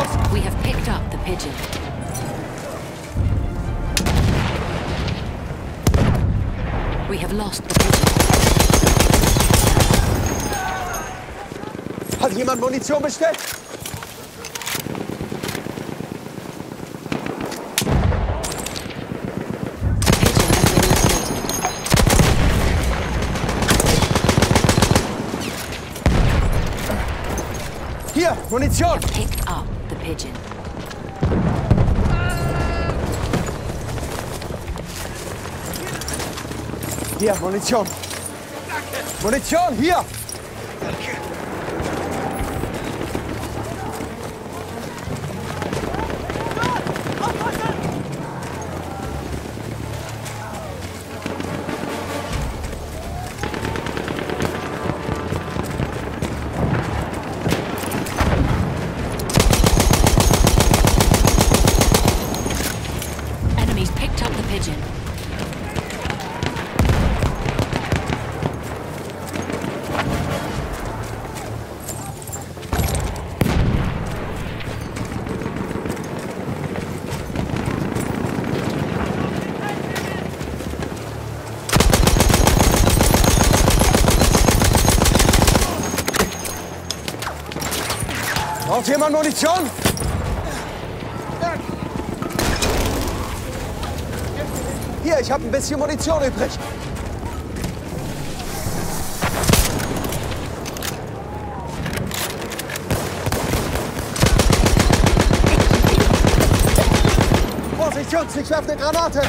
We have picked up the pigeon. We have lost the pigeon. Hat jemand Munition bestellt? Pigeon has been located. Hier, Munition. Picked up pigeon. Hier, Munition. Munition, hier. Braucht jemand Munition? Hier, ich habe ein bisschen Munition übrig. Vorsicht, Jungs, ich werfe eine Granate.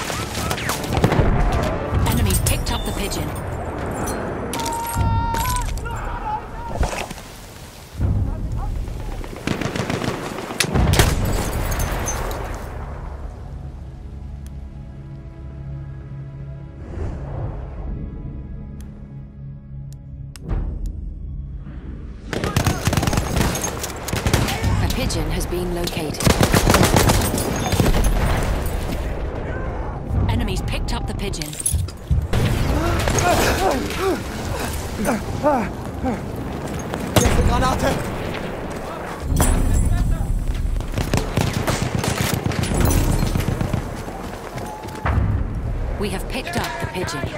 Enemies picked up the pigeon. Pigeon. Granate. We have picked up the pigeon.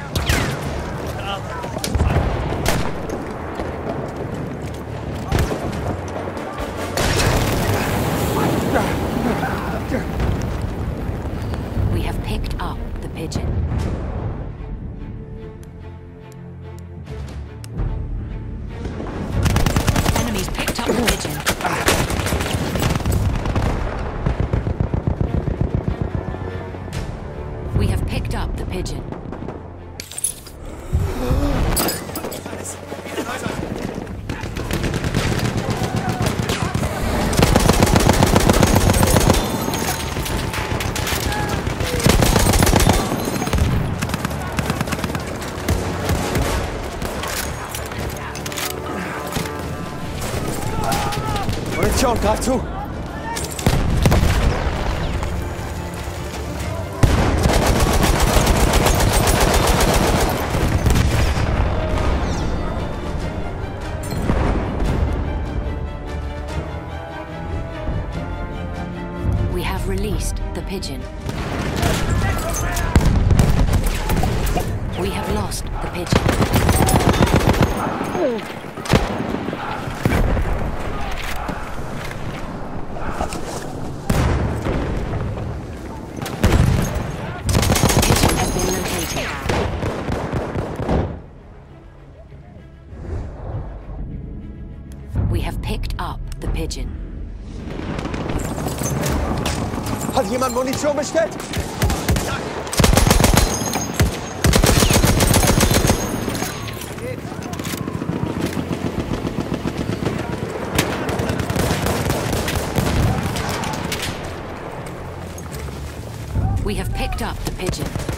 We have released the pigeon. We have lost the pigeon. Pigeon. Hat jemand Munition bestellt? We have picked up the pigeon.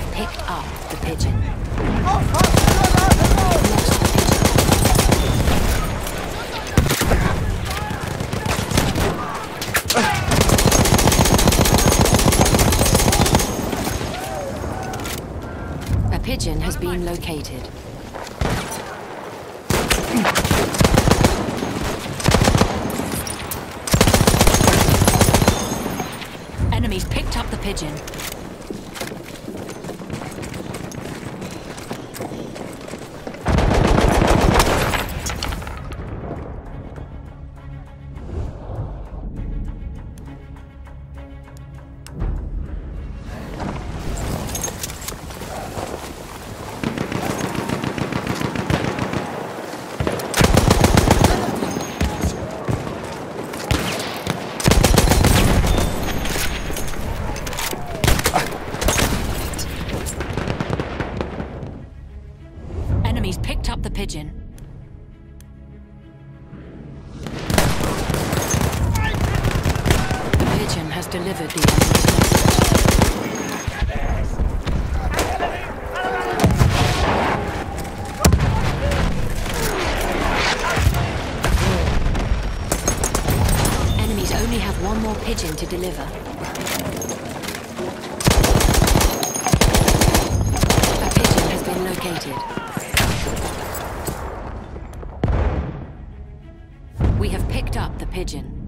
Have picked up the pigeon. A pigeon has been located. Enemies picked up the pigeon. The pigeon has delivered the. Enemies only have one more pigeon to deliver. A pigeon has been located. Pigeon.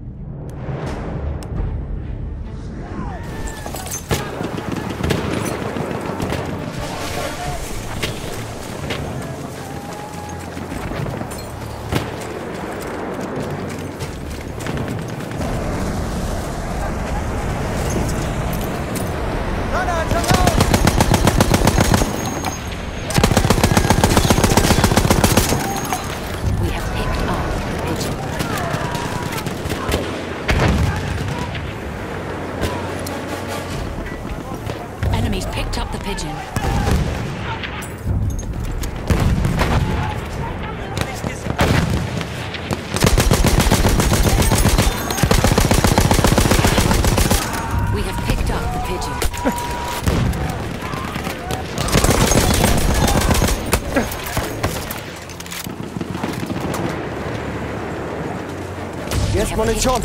Munition!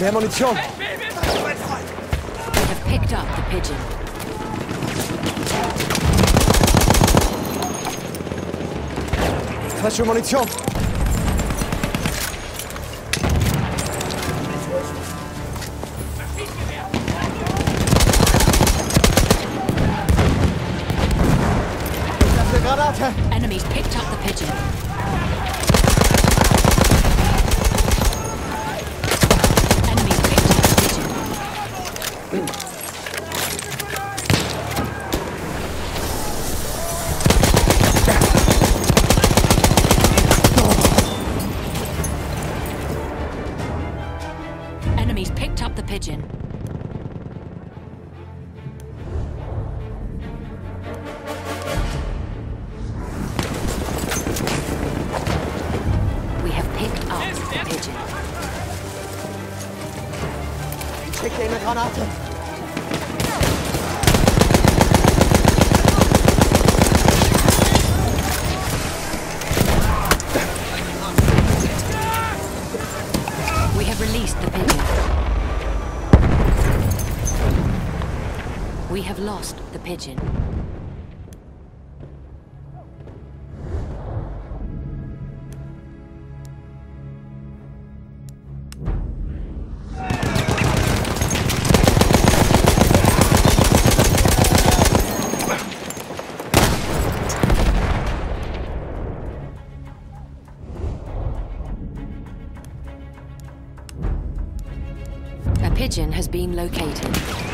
Mehr Munition! Picked up the pigeon. Falsche Munition! Pigeon. pigeon. A pigeon has been located.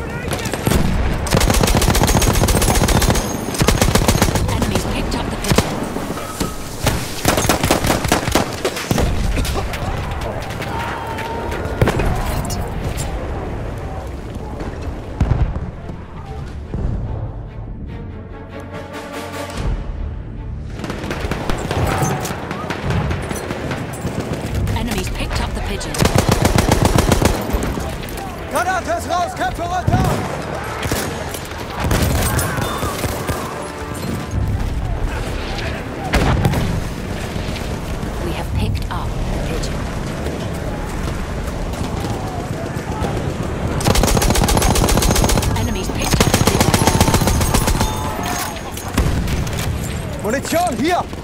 Granate raus, Köpfe runter! We have picked up pigeon. Munition, hier!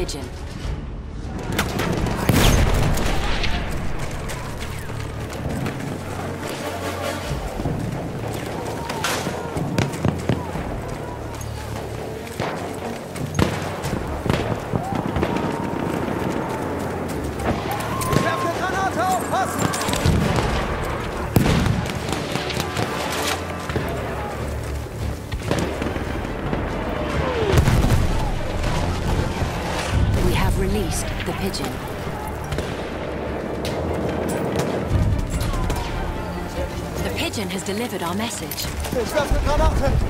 pigeon. message.